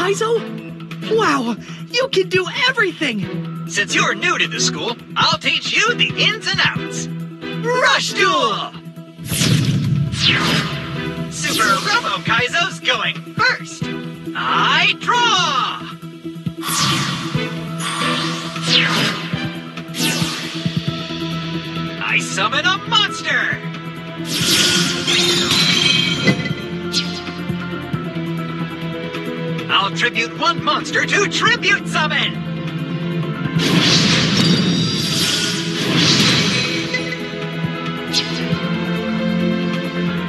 Kaizo? Wow, you can do everything! Since you're new to the school, I'll teach you the ins and outs. Rush Duel! Super Robo Kaizo's going first. I draw! I summon a Tribute one monster to Tribute Summon!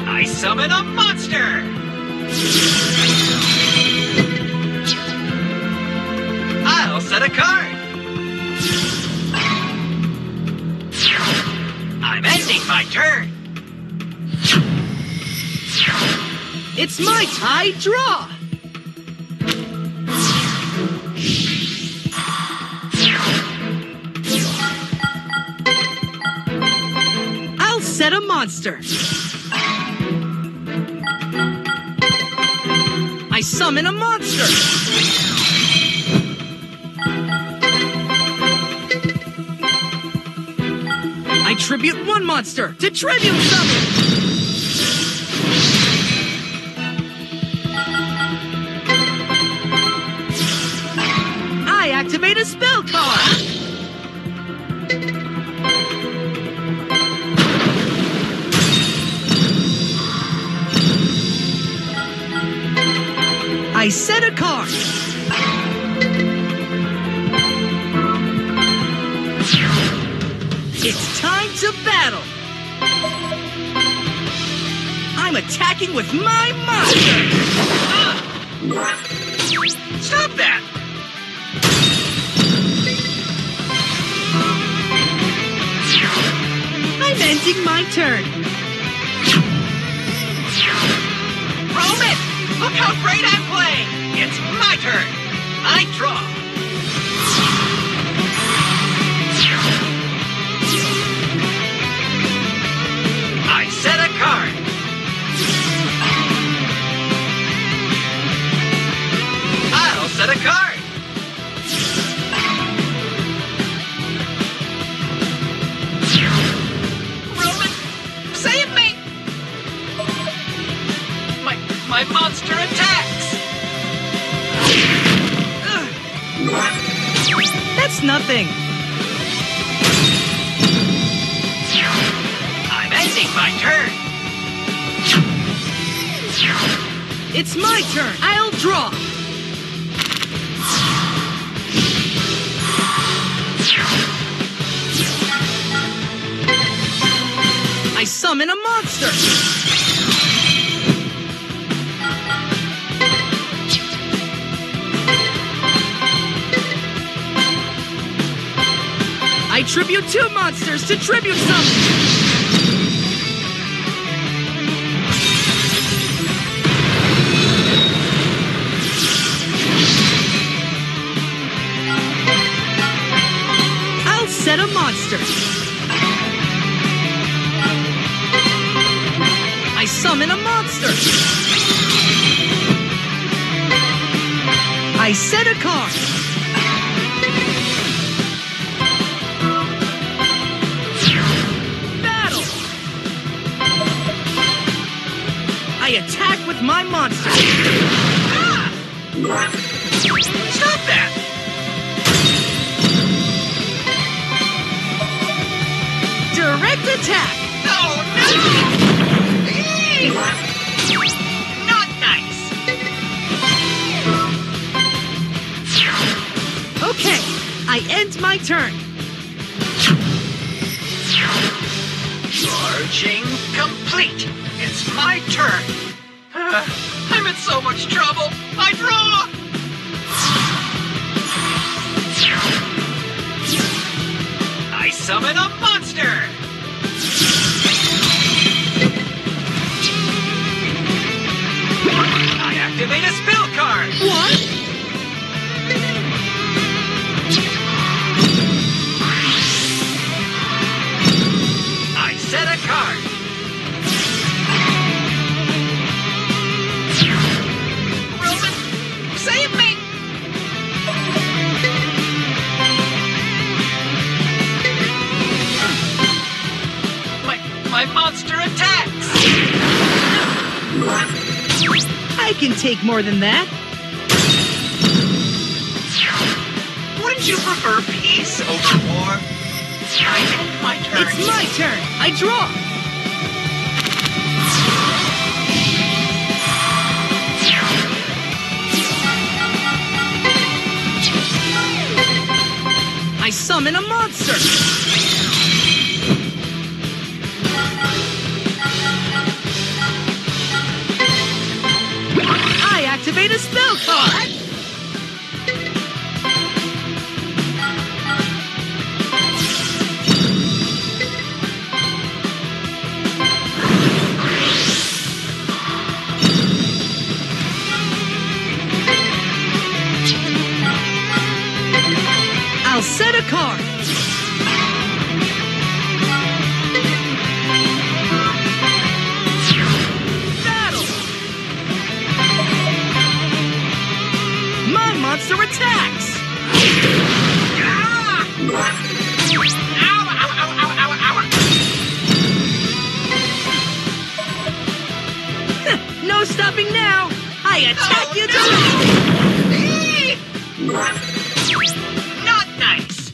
I summon a monster! I'll set a card! I'm ending my turn! It's my tie draw! A monster. I summon a monster. I tribute one monster to tribute summon. I set a card. It's time to battle. I'm attacking with my monster. Stop that! I'm ending my turn. Roman! Look how great I'm! It's my turn! Nothing. I'm ending my turn! It's my turn. I'll draw. I summon a monster. I tribute two monsters to tribute summon. I'll set a monster. I summon a monster. I set a card. I attack with my monster. Ah! Stop that! Direct attack. Oh no! Not nice! Okay, I end my turn. Charging complete! It's my turn! I'm in so much trouble! I draw! monster attacks! I can take more than that. Wouldn't you prefer peace over war? I end my turn. It's my turn. I draw. I summon a monster! Monster attacks. Ah! Ow, ow, ow. No stopping now. I attack Oh, you no. Not nice.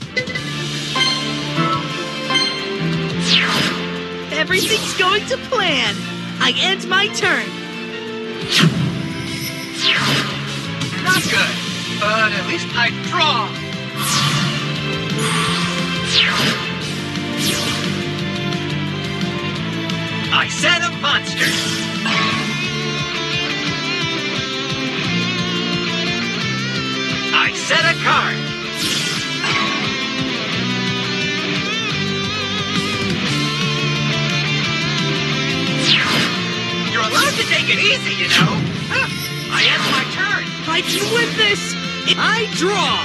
Everything's going to plan. I end my turn. Least I draw. I set a monster. I set a card. You're allowed to take it easy, you know. I end my turn. I can win this. I draw.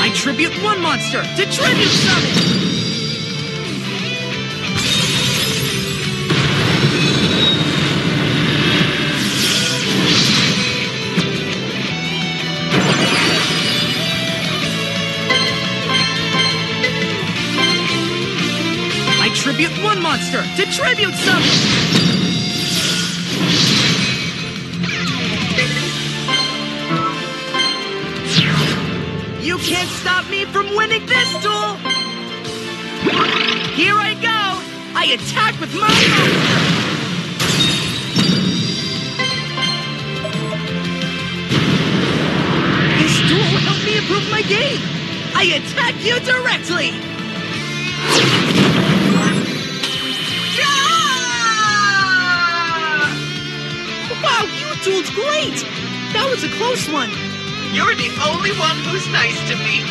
I tribute one monster to tribute summon. Monster to tribute summon. You can't stop me from winning this duel! Here I go! I attack with my monster! This duel will help me improve my game! I attack you directly! Dueled great! That was a close one! You're the only one who's nice to me.